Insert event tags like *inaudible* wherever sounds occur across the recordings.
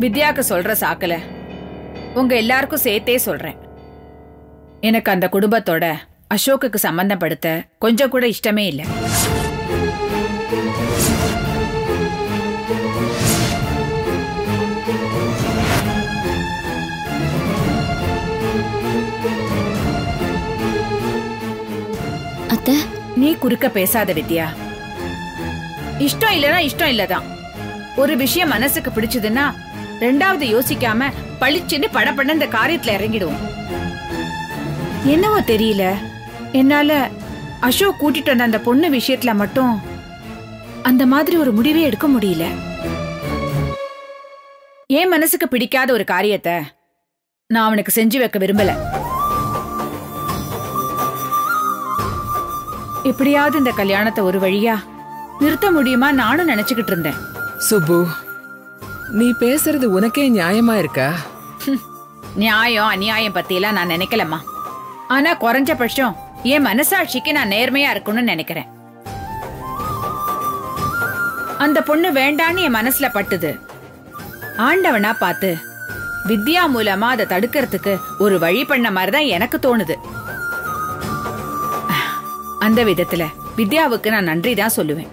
வித்யாக்கு சொல்ற சாக்கல உங்க எல்லாருக்கும் சேர்த்தே சொல்றேன். எனக்கு அந்த குடும்பத்தோட அசோக்குக்கு சம்பந்தப்படுத்த கொஞ்சம் கூட இஷ்டமே இல்லை. அத்தை? நீ குறுக்க பேசாத வித்யா. இஷ்டம் இல்லனா இஷ்டம் இல்லதான். ஒரு விஷயம் மனசுக்கு பிடிச்சதுன்னா ரெண்டாவது யோசிக்காம பளிச்சுன்னு படப்பட இந்த காரியத்துல இறங்கிடுவோம். என்னவோ தெரியல. என்னால அசோக் கூட்டிட்டு வந்த அந்த பொண்ணு விஷயத்துல மட்டும் அந்த மாதிரி ஒரு முடிவே எடுக்க முடியல. என் மனசுக்கு பிடிக்காத ஒரு காரியத்தை நான் அவனுக்கு செஞ்சு வைக்க விரும்பல. எப்படியாவது இந்த கல்யாணத்தை ஒரு வழியா நிறுத்த முடியுமா நானும் நினைச்சுக்கிட்டு இருந்தேன். சுபு நீ பேசுறது உனக்கே நியாயமா இருக்கா? நியாயம் அநியாயம் பத்தியெல்லாம் நான் நினைக்கலம்மா. ஆனா குறைஞ்சபட்சம் என் மனசாட்சிக்கு நான் நேர்மையா இருக்கணும்னு நினைக்கிறேன். அந்த பொண்ணு வேண்டான்னு என் மனசுல பட்டுது. ஆண்டவனா பார்த்து வித்யா மூலமா அதை தடுக்கிறதுக்கு ஒரு வழி பண்ண மாதிரி தான் எனக்கு தோணுது. அந்த விதத்துல வித்யாவுக்கு நான் நன்றி தான் சொல்லுவேன்.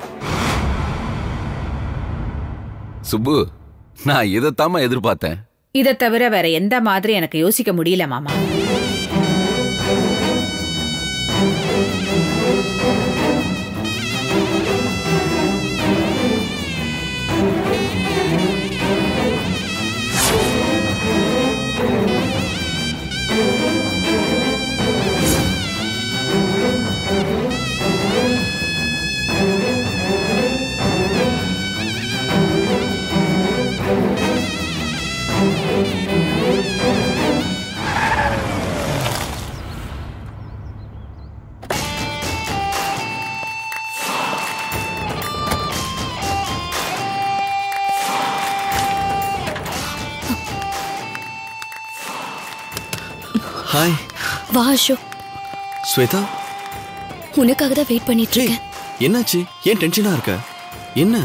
சுப்பு நான் இதைத்தாம்மா எதிர்பார்த்தேன். இதை தவிர வேற எந்த மாதிரி எனக்கு யோசிக்க முடியல மாமா. ஹாய் வா அசோக். ஸ்வேதா? உனக்காக தான் வெயிட் பண்ணிட்டு இருக்கேன். என்னாச்சு? ஏன் டென்ஷனா இருக்க? என்ன?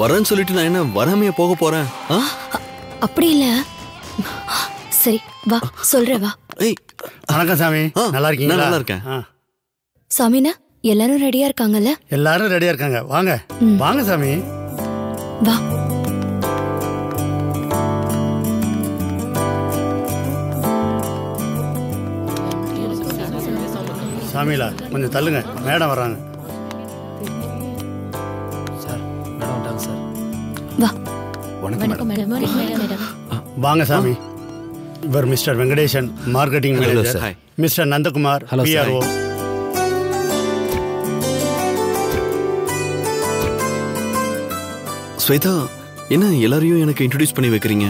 வரேன்னு சொல்லிட்டு நான் என்ன வராமையே போக போறேன்? ஆ? அப்படி இல்ல. சரி வா சொல்றேன் வா. ஏய். வணக்கம் சாமி. ஆ, நல்லா இருக்கீங்களா? நான் நல்லா இருக்கேன். ஆ, சாமினா எல்லாரும் ரெடியா இருக்காங்கல்ல? எல்லாரும் ரெடியா இருக்காங்க. வாங்க. வாங்க சாமி. வா. சாமிலா கொஞ்சம் தள்ளுங்க. மேடம் வர்றாங்க. வா. வணக்கம் மேடம். வாங்க சாமி. இவர் mister Venkatesan marketing manager. Mister Nandakumar. PRO. Shweta என்ன எல்லாரையும் எனக்கு இன்ட்ரடியூஸ் பண்ணி வைக்கிறீங்க?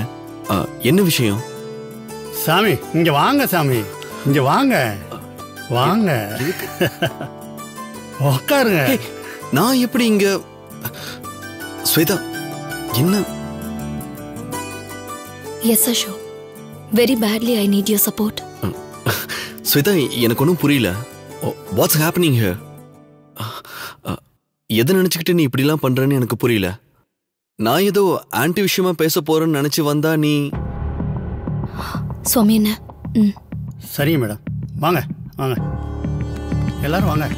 என்ன விஷயம்? சாமி இங்க வாங்க சாமி. இங்க வாங்க. வாங்க. *laughs* உட்காருங்க ஏய், நான் எப்படி இங்க? ஸ்வேதா என்ன? Yes Ashok very badly I need your support Shweta எனக்கு ஒன்றும் புரியல. வாட்ஸ் ஹேப்பனிங் ஹியர் எதை நினச்சிக்கிட்டு நீ இப்படிலாம் பண்றேன்னு எனக்கு புரியல. நான் ஏதோ ஆன்டி விஷயமா பேச போறேன்னு நினைச்சு வந்தா நீ சுவாமி என்ன? சரிங்க மேடம் வாங்க. வாங்க. எல்லாரும் வாங்க.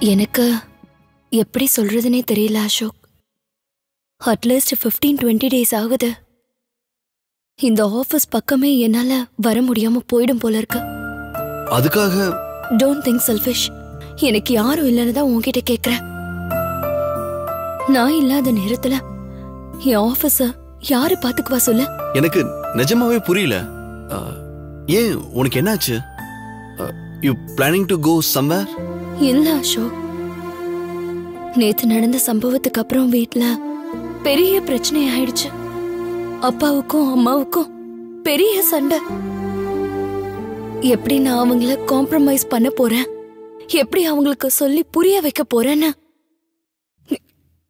எனக்கு எப்படி சொல்றதுனே தெரியல Ashok. At least fifteen twenty days ஆகுது. இந்த ஆஃபீஸ் பக்கமே என்னால வர முடியாம போயிடும் போல இருக்கு. அதுக்காக டோன்ட் திங்க் செல்ஃபிஷ் எனக்கு யாரும் இல்லைன்னு தான் உன்கிட்ட கேக்குறேன். நான் இல்லாத நேரத்துல என் ஆபீஸ யாரு பாத்துக்குவா சொல்லு? எனக்கு நிஜமாவே புரியல. ஏன் உனக்கு என்னாச்சு? You planning to go somewhere இல்ல அசோக். நேத்து நடந்த சம்பவத்துக்கு அப்புறம் வீட்ல பெரிய பிரச்சனை ஆயிடுச்சு. அப்பாவுக்கும் அம்மாவுக்கும் பெரிய சண்டை. எப்படி நான் அவங்கள காம்ப்ரமைஸ் பண்ண போறேன்? எப்படி அவங்களுக்கு சொல்லி புரிய வைக்க போறேன்னு?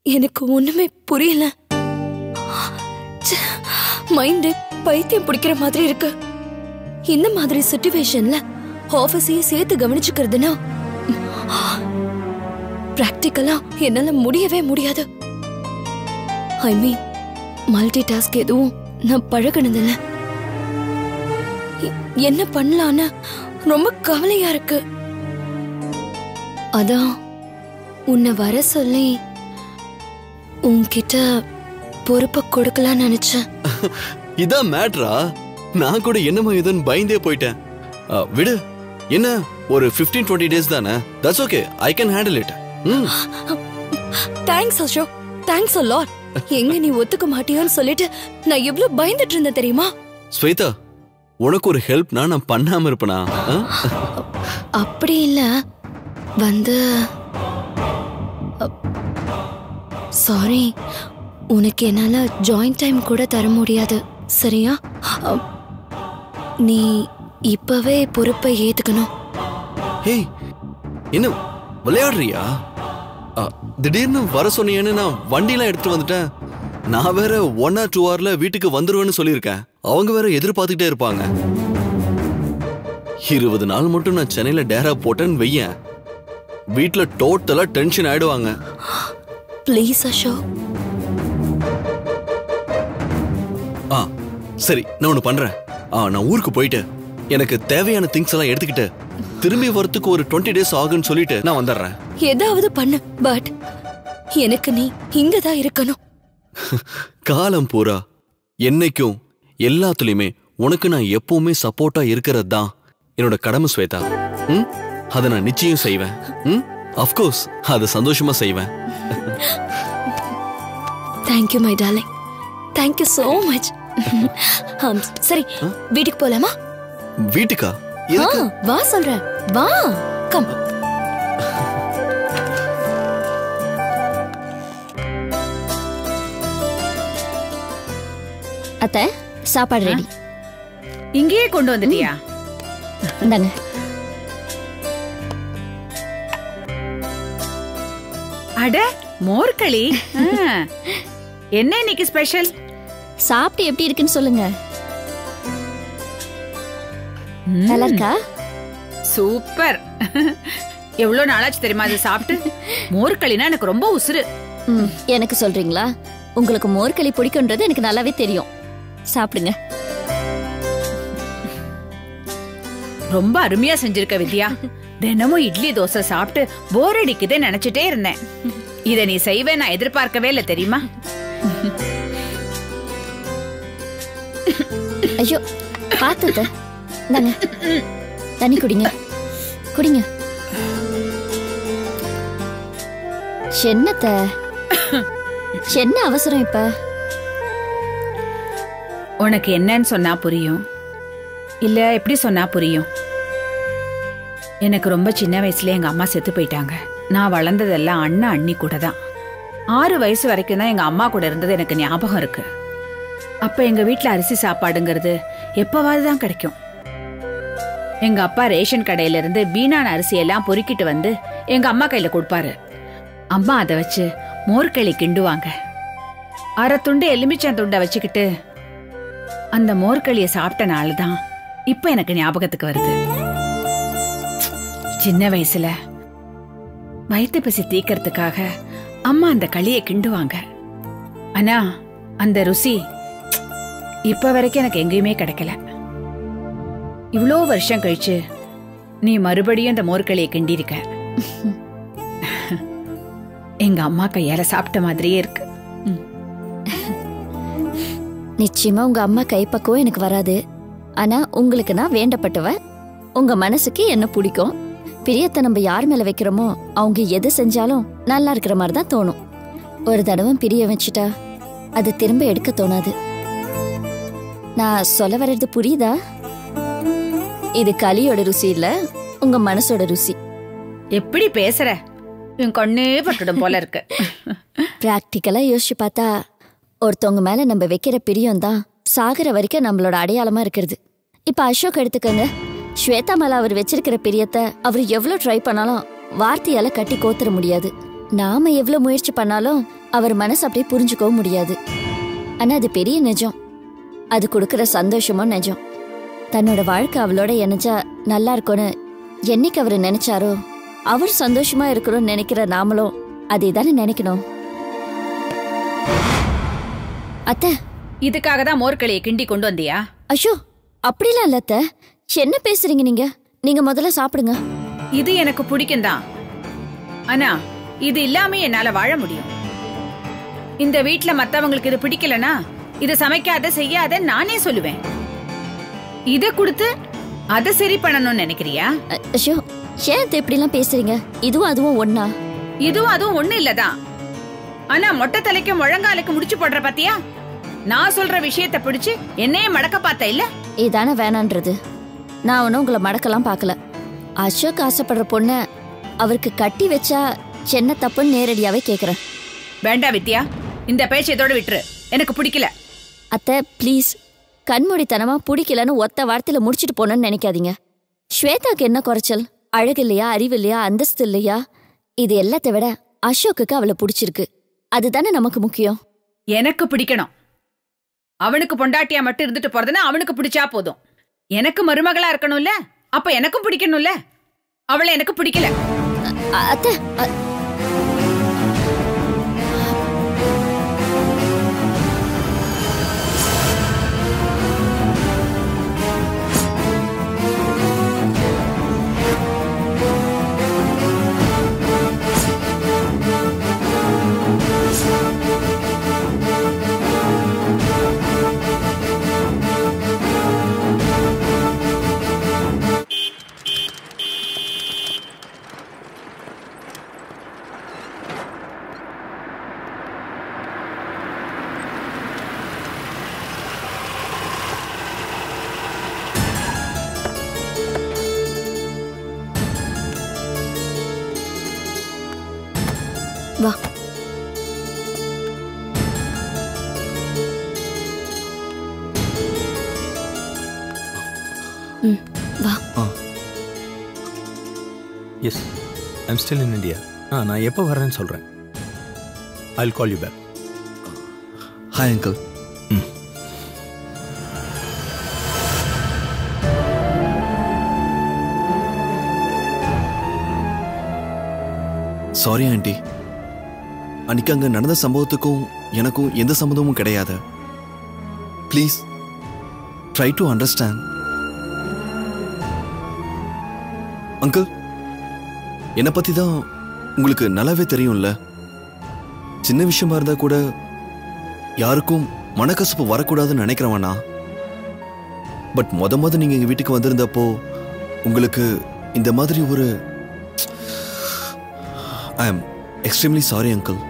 எனக்கு ஒண்ணுமே புரியல. மைண்டு பைத்தியம் பிடிக்கிற மாதிரி இருக்கு. இந்த மாதிரி சுச்சுவேஷன்ல ஆஃபீஸையும் சேர்த்து கவனிச்சுக்கிறதுனா பிராக்டிக்கலா என்னால முடியவே முடியாது. ஐ மீன் மல்டி டாஸ்க் எதுவும் நான் பழகினதில்ல. என்ன பண்ணலான்னு ரொம்ப கவலையா இருக்கு. அதான் உன்னை வர சொல்லி உன்கிட்ட பொறுப்பை கொடுக்கலாம்னு நினைச்சேன். *laughs* இதான் மேட்ரா. நான் கூட என்னமோ இதுன்னு பயந்தே போயிட்டேன். விடு. என்ன ஒரு 15 டுவெண்ட்டி டேஸ் தானே? That's okay I can handle it thanks Ashok. Thanks a lot. எங்க நீ ஒத்துக்க மாட்டியோன்னு சொல்லிட்டு நான் எவ்வளவு பயந்துட்டு இருந்தேன் தெரியுமா? ஸ்வேதா உனக்கு ஒரு ஹெல்ப்னா நான் பண்ணாம இருப்பனா? அப்படி இல்ல. வந்து சாரி உனக்கு என்னால ஜாயிண்ட் டைம் கூட தர முடியாது சரியா? நீ இப்பவே பொறுப்பை ஏத்துக்கணும். ஹேய் என்ன விளையாடுறியா? திடீர்னு வர சொன்னீங்கன்னு நான் வண்டிலாம் எடுத்துட்டு வந்துட்டேன். நான் வேற ஒன் ஆர் டூ ஹவர்ல வீட்டுக்கு வந்துருவேன்னு சொல்லியிருக்கேன். அவங்க வேற எதிர்பார்த்துக்கிட்டே இருப்பாங்க. இருபது நாள் மட்டும் நான் சென்னையில டேரா போட்டேன்னு வெய்யேன் வீட்ல டோட்டலா டென்ஷன் ஆயிடுவாங்க. ப்ளீஸ் அசோக் ஆ சரி நான் ஒன்று பண்றேன். ஆ நான் ஊருக்கு போயிட்டு எனக்கு தேவையான திங்ஸ் எல்லாம் எடுத்துக்கிட்டு திரும்பி வரத்துக்கு ஒரு டுவெண்ட்டி டேஸ் ஆகுன்னு சொல்லிட்டு நான் வந்துடுறேன். ஏதாவது பண்ணு பட் எனக்கு நீ இங்க தான் இருக்கணும். காலம் பூரா என்னைக்கும் எல்லாத்துலயுமே உனக்கு நான் எப்பவுமே சப்போர்ட்டா இருக்கிறது தான். என்னோட கடமை ஸ்வேதா. ம்? அதை நான் நிச்சயம் செய்வேன். ம்? அஃப்கோர்ஸ் அதை சந்தோஷமா செய்வேன். Thank you my darling thank you so much சரி வீட்டுக்கு போலாமா? வீட்டுக்கா? எதுக்கு? வா சொல்றேன். வா. கம் அத்தை சாப்பாடு ரெடி. இங்கேயே கொண்டு வந்துட்டியா? இந்தாங்க. அட மோர்களி. என்ன இன்னைக்கு ஸ்பெஷல்? சாப்பிட்டு எப்படி இருக்குன்னு சொல்லுங்க. நல்லா இருக்கா? சூப்பர். எவ்வளவு நாளாச்சு தெரியுமா அது சாப்பிட்டு? மோர்களினா எனக்கு ரொம்ப உசுரு ம், எனக்கு சொல்றீங்களா? உங்களுக்கு மோர்களி பிடிக்கும்ன்றது எனக்கு நல்லாவே தெரியும். சாப்பிடுங்க. ரொம்ப அருமையா செஞ்சிருக்க வித்யா. தினமும் இட்லி தோசை சாப்பிட்டு போர் அடிக்குதே நினைச்சிட்டே இருந்தேன். இத நீ செய்வே நான் எதிர்பார்க்கவே இல்ல தெரியுமா? ஐயோ பார்த்து. இந்தாங்க. தண்ணி குடிங்க. குடிங்க. என்னத்த என்ன அவசரம் இப்ப. உனக்கு என்னன்னு சொன்னா புரியும். இல்ல எப்படி சொன்னா புரியும்? எனக்கு ரொம்ப சின்ன வயசுல எங்க அம்மா செத்து போயிட்டாங்க. நான் வளர்ந்ததெல்லாம் அண்ணா அண்ணி கூட தான் ஆறு வயசு வரைக்கும் தான் எங்க அம்மா கூட இருந்தது எனக்கு ஞாபகம் இருக்கு. அப்ப எங்க வீட்டுல அரிசி சாப்பாடுங்கிறது எப்பவாவது தான் கிடைக்கும். எங்க அப்பா ரேஷன் கடையில இருந்து வீணான அரிசியெல்லாம் பொறுக்கிட்டு வந்து எங்க அம்மா கையில கொடுப்பாரு. அம்மா அதை வச்சு மோர்களி கிண்டுவாங்க. அரை துண்டு எலுமிச்சம் துண்டை வச்சுக்கிட்டு அந்த மோர்களிய சாப்பிட்ட நாள் தான் இப்ப எனக்கு ஞாபகத்துக்கு வருது. சின்ன வயசுல வயிற்று பசி தீக்கிறதுக்காக அம்மா அந்த களியை கிண்டுவாங்க. ஆனா அந்த ருசி இப்ப வரைக்கும் எனக்கு எங்கேயுமே கிடைக்கல. இவ்வளோ வருஷம் கழிச்சு நீ மறுபடியும் அந்த மோர்களியை கிண்டிருக்க எங்க அம்மா கையால சாப்பிட்ட மாதிரியே இருக்கு. நிச்சயமா உங்க அம்மா கைப்பக்குவம் எனக்கு வராது. ஆனா உங்களுக்கு நான் வேண்டப்பட்டவ உங்க மனசுக்கு என்ன பிடிக்கும்? பிரியத்தை நம்ம யார் மேல வைக்கிறோமோ அவங்க எது செஞ்சாலும் நல்லா இருக்கிற மாதிரி தான் தோணும். ஒரு தடவை பிரிய வச்சுட்டா அது திரும்ப எடுக்க தோணாது. நான் சொல்ல வர்றது புரியுதா? இது களியோட ருசி இல்ல உங்க மனசோட ருசி. எப்படி பேசுற? என் கண்ணே பட்டுடும் போல இருக்கு. பிராக்டிக்கலா யோசிச்சு பார்த்தா ஒருத்தவங்க மேல நம்ம வைக்கிற பிரியம் தான் சாகிற வரைக்கும் நம்மளோட அடையாளமா இருக்கிறது. இப்ப அசோக் எடுத்துக்கங்க. ஸ்வேதா மேல அவர் வச்சிருக்கிற பிரியத்தை அவர் எவ்வளவு ட்ரை பண்ணாலும் வார்த்தையால கட்டி கோத்துற முடியாது. நாம எவ்வளவு முயற்சி பண்ணாலும் அவர் மனசு அப்படியே புரிஞ்சுக்கவும் முடியாது. ஆனா அது பெரிய நிஜம். அது கொடுக்கற சந்தோஷமும் நிஜம். தன்னோட வாழ்க்கை அவளோட இணைஞ்சா நல்லா இருக்கும்னு என்னைக்கு அவர் நினைச்சாரோ அவர் சந்தோஷமா இருக்கணும்னு நினைக்கிற நாமளும் அதே தானே நினைக்கணும். அத்தை. இதுக்காக தான் மோர்களியை கிண்டி கொண்டு வந்தியா? ஐயோ அப்படிலாம் இல்ல அத்தை. என்ன பேசுறீங்க நீங்க? நீங்க முதல்ல சாப்பிடுங்க. இது எனக்கு பிடிக்கும் தான் ஆனா இது இல்லாம என்னால வாழ முடியும். இந்த வீட்ல மத்தவங்களுக்கு இது பிடிக்கலனா இது சமைக்காத செய்யாத நானே சொல்லுவேன். இத கொடுத்து அத சரி பண்ணணும்னு நினைக்கிறியா? அ- ஐயோ ஏன் அத்தை இப்படிலாம் பேசுறீங்க? இதுவும் அதுவும் ஒண்ணா? இதுவும் அதுவும் ஒண்ணு இல்லதான். ஆனா மொட்டை தலைக்கு முழங்காலுக்கு முடிச்சு போடுற பாத்தியா? நான் சொல்ற விஷயத்தை பிடிச்சு என்னையே மடக்க பார்த்த இல்ல? இதானே வேணான்றது. நான் ஒன்றும் உங்களை மடக்கலாம் பார்க்கல. அசோக் ஆசைப்படுற பொண்ணை அவருக்கு கட்டி வச்சா என்ன தப்புன்னு நேரடியாவே கேக்குறேன். வேண்டா வித்யா இந்த பேச்சை இதோட விட்டுரு. எனக்கு பிடிக்கல. அத்தை ப்ளீஸ். கண்மூடித்தனமா பிடிக்கலன்னு ஒத்த வார்த்தையில முடிச்சிட்டு போனோன்னு நினைக்காதீங்க. ஸ்வேதாக்கு என்ன குறைச்சல்? அழகு இல்லையா அறிவு இல்லையா அந்தஸ்து இல்லையா? இது எல்லாத்தை விட அசோக்குக்கு அவளை பிடிச்சிருக்கு. அதுதானே நமக்கு முக்கியம். எனக்கு பிடிக்கணும். அவனுக்கு பொண்டாட்டியா மட்டும் இருந்துட்டு போறதுன்னா அவனுக்கு பிடிச்சா போதும். எனக்கு மருமகளா இருக்கணும்ல? அப்ப எனக்கும் பிடிக்கணும்ல? அவளை எனக்கு பிடிக்கல. அத்தை ஐம் ஸ்டில் இன் இந்தியா ஆ நான் எப்போ வரேன்னு சொல்கிறேன் I call you back hi uncle sorry aunty அன்னைக்கு அங்க நடந்த சம்பவத்துக்கும் எனக்கும் எந்த சம்மந்தமும் கிடையாது. Please try to understand uncle என்னை பற்றி தான் உங்களுக்கு நல்லாவே தெரியும்ல. சின்ன விஷயமா இருந்தால் கூட யாருக்கும் மனக்கசப்பு வரக்கூடாதுன்னு நினைக்கிறவனா பட் மொத மொத நீங்கள் எங்கள் வீட்டுக்கு வந்திருந்தப்போ உங்களுக்கு இந்த மாதிரி ஒரு I am extremely sorry uncle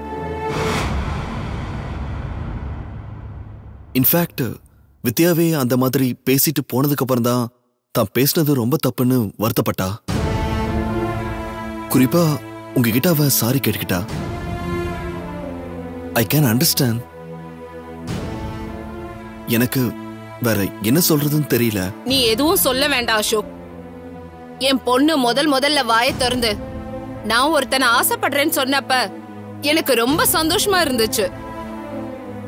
in fact வித்யாவே அந்த மாதிரி பேசிட்டு போனதுக்கப்புறம் தான் தான் பேசினது ரொம்ப தப்புன்னு வருத்தப்பட்டா. குறிப்பா உங்ககிட்ட அவ சாரி கேட்டுக்கிட்டா. ஐ கேன் அண்டர்ஸ்டாண்ட் எனக்கு வேற என்ன சொல்றதுன்னு தெரியல. நீ எதுவும் சொல்ல வேண்டாம் அசோக். என் பொண்ணு முதல் முதல்ல வாயை திறந்து நான் ஒருத்தனை ஆசைப்படுறேன்னு சொன்னப்ப எனக்கு ரொம்ப சந்தோஷமா இருந்துச்சு.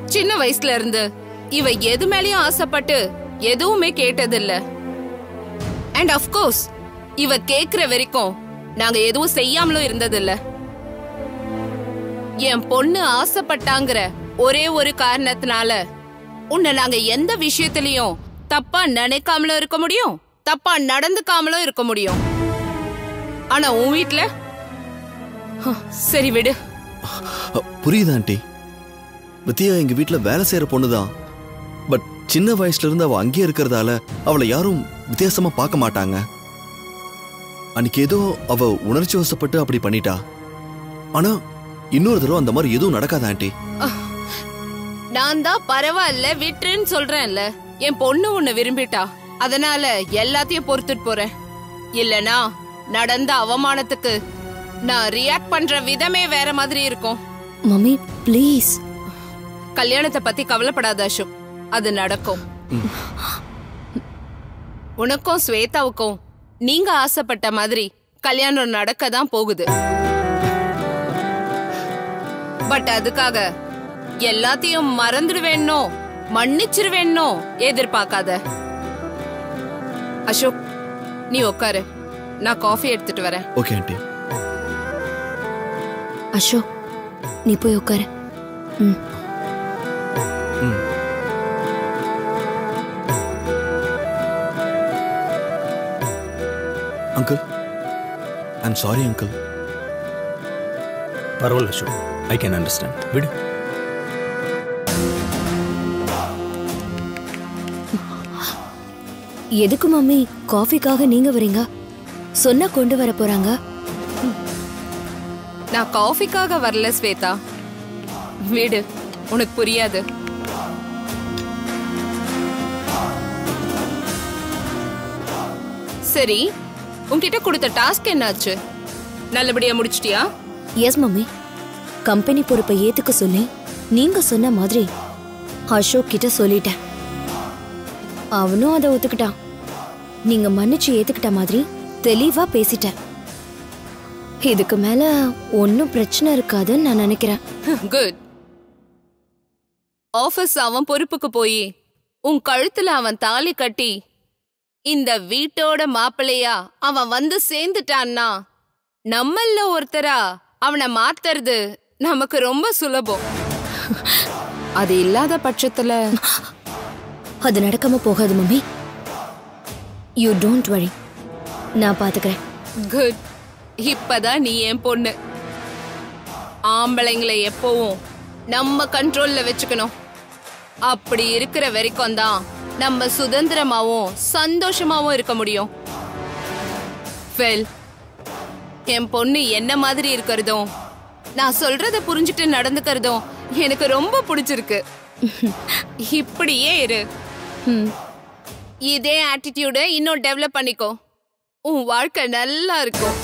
சின்ன வயசுல இருந்து இவ எது மேலயும் ஆசைப்பட்டு எதுவுமே கேட்டதில்ல. அண்ட் கோர்ஸ் இவ கேக்குற வரைக்கும் நாங்க எதுவும் செய்யாமலும் இருந்ததில்ல. என் பொண்ணு ஆசைப்பட்டாங்கிற ஒரே ஒரு காரணத்தினால உன்னை நாங்க எந்த விஷயத்திலையும் தப்பா நினைக்காமலும் இருக்க முடியும் தப்பா நடந்துக்காமலும் இருக்க முடியும். ஆனா உன் வீட்டுல ஹ, சரி விடு. புரியுது ஆண்டி? வித்யா எங்க வீட்டுல வேலை செய்யற பொண்ணுதான். பட் சின்ன வயசுல இருந்து அவ அங்கேயே இருக்கிறதால அவளை யாரும் வித்தியாசமா பார்க்க மாட்டாங்க. அன்னைக்கு ஏதோ அவ உணர்ச்சி வசப்பட்டு அப்படி பண்ணிட்டா. ஆனா இன்னொரு தடவை அந்த மாதிரி எதுவும் நடக்காத ஆண்டி? நான் தான் பரவாயில்ல விட்டுருன்னு சொல்றேன்ல. என் பொண்ணு உன்னை விரும்பிட்டா. அதனால எல்லாத்தையும் பொறுத்துட்டு போறேன். இல்லனா நடந்த அவமானத்துக்கு நான் ரியாக்ட் பண்ற விதமே வேற மாதிரி இருக்கும். மம்மி ப்ளீஸ் கல்யாணத்தை பத்தி கவலைப்படாத அசோக். அது நடக்கும். உனக்கும் ஸ்வேதாவுக்கும் நீங்க ஆசைப்பட்ட மாதிரி கல்யாணம் நடக்க தான் போகுது. பட் அதுக்காக எல்லாத்தையும் மறந்துடுவேன்னோ மன்னிச்சிருவேன்னோ எதிர்பார்க்காத. அசோக் நீ உட்காரு நான் காஃபி எடுத்துட்டு வரேன். ஓகே ஆண்டி அசோக் நீ போய் உட்காரு ம். அங்கிள் ஐம் சாரி அங்கிள் பரவாயில்ல அசோக். ஐ கேன் அண்டர்ஸ்டாண்ட் விடு. எதுக்கு மம்மி? காஃபிக்காக நீங்க வரீங்க? சொன்னா கொண்டு வர போறாங்க? நான் காஃபிக்காக வரல ஸ்வேதா. வீடு உனக்கு புரியாது. சரி உன்கிட்ட கொடுத்த டாஸ்க் என்னாச்சு? நல்லபடியா முடிச்சிட்டியா? S mummy. கம்பெனி பொறுப்பை ஏத்துக்க சொல்லி நீங்க சொன்ன மாதிரி அசோக் கிட்ட சொல்லிட்டேன். அவனும் அதை ஒத்துக்கிட்டான். நீங்க மன்னிச்சு ஏத்துக்கிட்ட மாதிரி தெளிவா பேசிட்டேன். இதுக்கு மேல ஒன்னும் பிரச்சனை இருக்காதுன்னு நான் நினைக்கிறேன். குட் ஆபீஸ் அவன் பொறுப்புக்கு போய் உன் கழுத்துல அவன் தாலி கட்டி இந்த வீட்டோட மாப்பிள்ளையா அவன் வந்து சேர்ந்துட்டான்னா? நம்மள ஒருத்தரா அவனை மாத்துறது நமக்கு ரொம்ப சுலபம். அது இல்லாத பட்சத்துல அது நடக்காம போகாது மம்மி. யூ டோன்ட் வரி நான் பாத்துக்கிறேன். குட் இப்பதான் நீ என் பொண்ணு. ஆம்பளைங்களை எப்பவும் நம்ம கண்ட்ரோல்ல வச்சுக்கணும். அப்படி இருக்கிற வரைக்கும் தான் நம்ம சுதந்திரமாவும் சந்தோஷமாவும் இருக்க முடியும். வெல் என் பொண்ணு என்ன மாதிரி இருக்கிறதும் நான் சொல்றத புரிஞ்சுட்டு நடந்துக்கிறதும் எனக்கு ரொம்ப பிடிச்சிருக்கு. இப்படியே இரு. இதே ஆட்டிடியூட இன்னும் டெவலப் பண்ணிக்கோ. உன் வாழ்க்கை நல்லா இருக்கும்.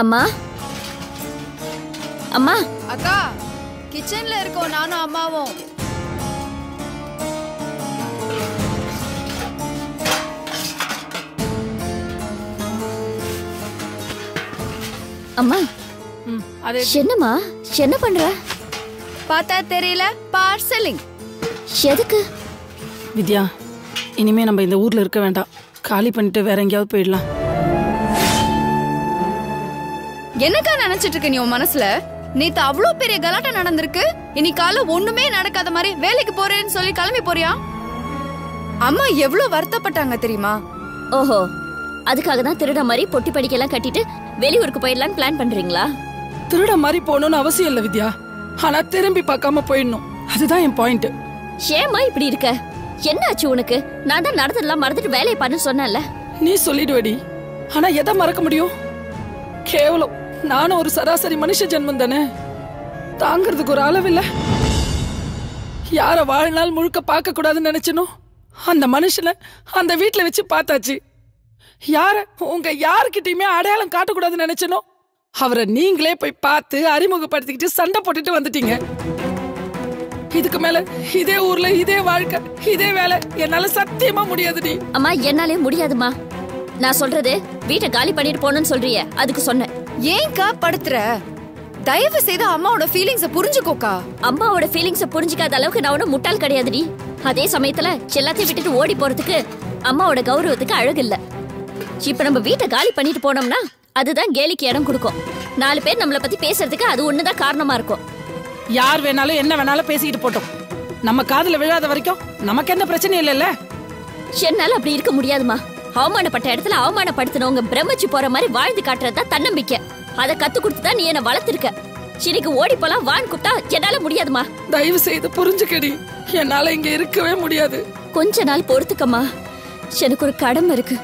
அம்மா? அம்மா? அக்கா கிச்சன்ல இருக்கோம் நானும் அம்மாவும். அம்மா? அது என்னம்மா? என்ன பண்ற? பார்த்தா தெரியல பார்சலிங். எதுக்கு? வித்யா இனிமே நம்ம இந்த ஊர்ல இருக்க வேண்டாம். காலி பண்ணிட்டு வேற எங்கேயாவது போயிடலாம். என்னக்கா நினைச்சிட்டு இருக்க நீ உன் மனசுல? நேத்து அவ்வளோ பெரிய கலாட்டா நடந்திருக்கு இனி காலை ஒண்ணுமே நடக்காத மாதிரி வேலைக்கு போறேன்னு சொல்லி கிளம்பி போறியா? அம்மா எவ்வளவு வருத்தப்பட்டாங்க தெரியுமா? ஓஹோ அதுக்காக தான் திருட மாதிரி பொட்டி படிக்கெல்லாம் கட்டிட்டு வெளியூருக்கு போயிடலான்னு பிளான் பண்றீங்களா? திருட மாதிரி போகணும்னு அவசியம் இல்லை வித்யா. ஆனா திரும்பி பார்க்காம போயிடணும். அதுதான் என் பாயிண்ட் ஏம்மா இப்படி இருக்க? என்ன ஆச்சு உனக்கு? நான் தான் நடந்ததெல்லாம் மறந்துட்டு வேலையை பண்ண சொன்னேன்ல. நீ சொல்லிடுவடி. ஆனா எதை மறக்க முடியும்? கேவலம். நானும் ஒரு சராசரி மனுஷ ஜென்மம் தானே? தாங்கிறதுக்கு ஒரு அளவில்ல. யார வாழ்நாள் முழுக்க பார்க்க கூடாதுன்னு நினைச்சனும் அந்த மனுஷனை அந்த வீட்டில் வச்சு பார்த்தாச்சு. யார உங்க யாருக்கிட்டையுமே அடையாளம் காட்டக்கூடாதுன்னு நினைச்சனும் அவரை நீங்களே போய் பார்த்து அறிமுகப்படுத்திக்கிட்டு சண்டை போட்டுட்டு வந்துட்டீங்க. இதுக்கு மேல இதே ஊர்ல இதே வாழ்க்கை இதே வேலை என்னால சத்தியமா முடியாதுடி அம்மா என்னாலே முடியாதுமா நான் சொல்றது வீட்டை காலி பண்ணிட்டு போகணும்னு சொல்றிய அதுக்கு சொன்னேன். ஏன்க்கா படுத்துற? தயவு செய்து அம்மாவோட ஃபீலிங்ஸ புரிஞ்சுக்கோக்கா. அம்மாவோட ஃபீலிங்ஸ புரிஞ்சுக்காத அளவுக்கு நான் ஒன்றும் முட்டாள் கிடையாதுடி. அதே சமயத்துல எல்லாத்தையும் விட்டுட்டு ஓடி போறதுக்கு அம்மாவோட கௌரவத்துக்கு அழகு இல்ல. இப்ப நம்ம வீட்டை காலி பண்ணிட்டு போனோம்னா அதுதான் கேலிக்கு இடம் கொடுக்கும். நாலு பேர் நம்மளை பத்தி பேசுறதுக்கு அது ஒண்ணுதான் காரணமா இருக்கும். யார் வேணாலும் என்ன வேணாலும் பேசிக்கிட்டு போட்டோம். நம்ம காதுல விழாத வரைக்கும் நமக்கு எந்த பிரச்சனையும் இல்லைல்ல? என்னால அப்படி இருக்க முடியாதுமா. அவமானப்பட்ட இடத்துல அவமானப்படுத்தினவங்க பிரமிச்சு போற மாதிரி வாழ்ந்து காட்டுறதுதான் தன்னம்பிக்கை. அதை கத்து கொடுத்து தான் நீ என்ன வளர்த்திருக்க. இன்னைக்கு ஓடி போலாம் வான் கூப்பிட்டா என்னால முடியாதுமா. தயவு செய்து புரிஞ்சுக்கடி. என்னால இங்க இருக்கவே முடியாது. கொஞ்ச நாள் பொறுத்துக்கம்மா. எனக்கு ஒரு கடமை இருக்கு.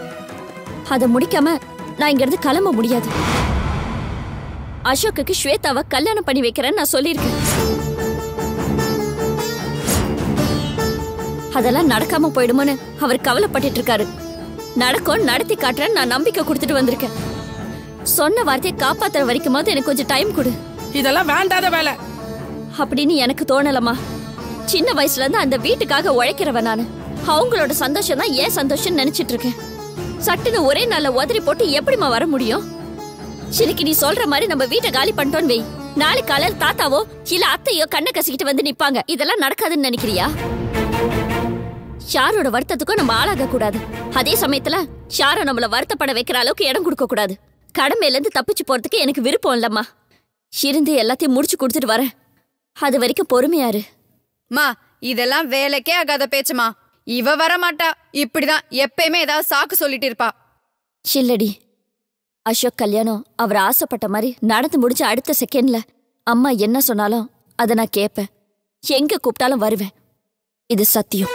அதை முடிக்காம நான் இங்க இருந்து கிளம்ப முடியாது. அசோக்குக்கு ஸ்வேதாவை கல்யாணம் பண்ணி வைக்கிறேன்னு நான் சொல்லியிருக்கேன். அதெல்லாம் நடக்காம போயிடுமோன்னு அவர் கவலைப்பட்டுட்டு இருக்காரு. நடக்கும் நடத்தி காட்டுறேன்னு நான் நம்பிக்கை கொடுத்துட்டு வந்திருக்கேன். சொன்ன வார்த்தையை காப்பாத்துற வரைக்குமாவது எனக்கு கொஞ்சம் டைம் கொடு. இதெல்லாம் வேண்டாத வேலை. அப்படின்னு எனக்கு தோணலம்மா. சின்ன வயசுல இருந்து அந்த வீட்டுக்காக உழைக்கிறவ நானு. அவங்களோட சந்தோஷம் தான் ஏன் சந்தோஷம் நினைச்சிட்டு இருக்கேன் சட்டுன்னு ஒரே நாள்ல உதறி போட்டு எப்படிம்மா வர முடியும்? இன்னைக்கு நீ சொல்ற மாதிரி நம்ம வீட்டை காலி பண்ணிட்டோன்னு வை. நாளைக்கு காலையில் தாத்தாவோ இல்ல அத்தையோ கண்ணை கசிக்கிட்டு வந்து நிப்பாங்க. இதெல்லாம் நடக்காதுன்னு நினைக்கிறியா? ஷாரோட வருத்தத்துக்கும் நம்ம ஆளாக கூடாது. அதே சமயத்துல ஷாரை நம்மள வருத்தப்பட வைக்கிற அளவுக்கு இடம் கொடுக்க கூடாது. கடமையில இருந்து தப்பிச்சு போறதுக்கு எனக்கு விருப்பம் இல்லம்மா. இருந்து எல்லாத்தையும் முடிச்சு கொடுத்துட்டு வரேன். அது வரைக்கும் பொறுமையாரு மா இதெல்லாம் வேலைக்கே ஆகாத பேச்சுமா. இவ வர மாட்டா இப்படிதான் எப்பயுமே ஏதாவது சாக்கு சொல்லிட்டு இருப்பா. சில்லடி அசோக் கல்யாணம் அவர் ஆசைப்பட்ட மாதிரி நடந்து முடிஞ்ச அடுத்த செகண்ட்ல அம்மா என்ன சொன்னாலும் அதை நான் கேட்பேன் எங்க கூப்பிட்டாலும் வருவேன். இது சத்தியம்.